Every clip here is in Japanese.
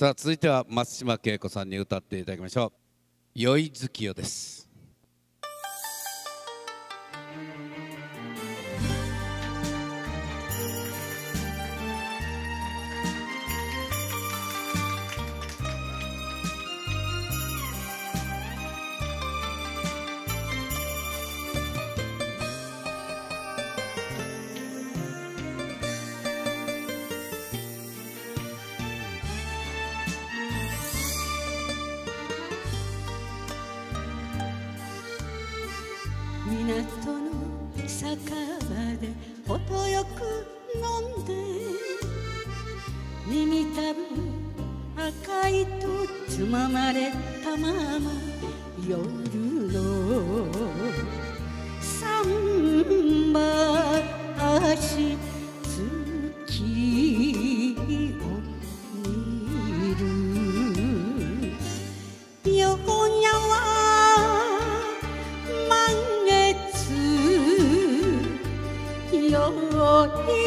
さあ続いては松島恵子さんに歌っていただきましょう「酔い月夜」です。港の酒場で程よく飲んで耳たぶ赤いとつままれたまま夜のよ。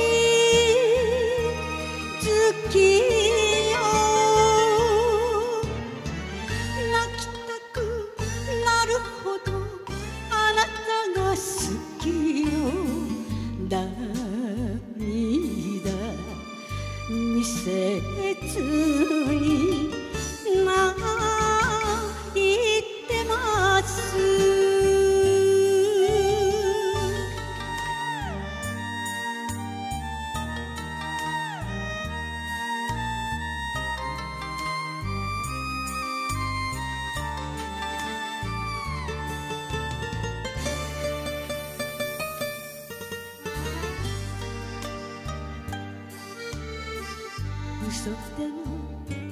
嘘でも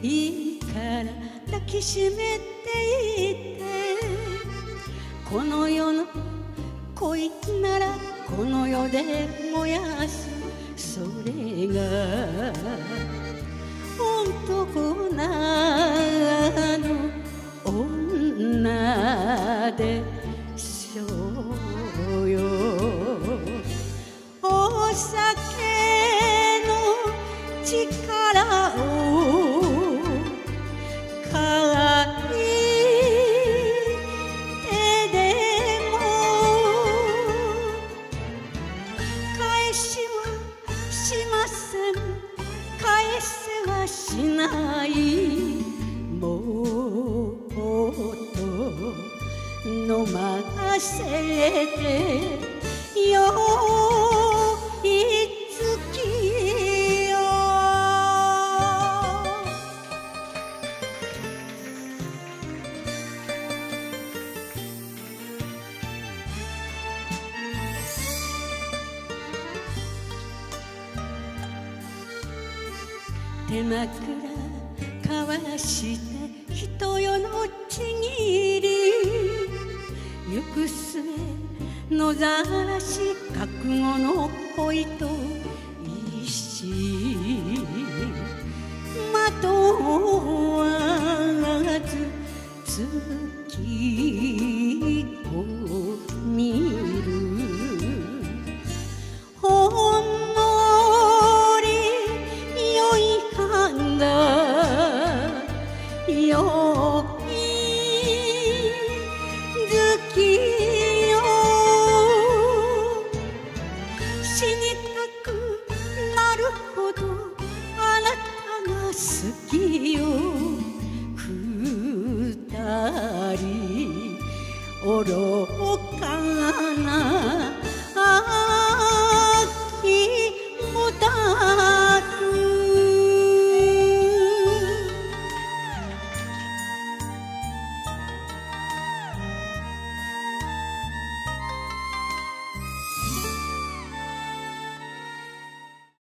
いいから抱きしめていて。この世のこいつならこの世で燃やす。それが男な返しはしません。返せはしない。もっと飲ませてよ。手枕交わして人よのちぎり。行く末野ざらし覚悟の恋と石まとわず月二人愚かな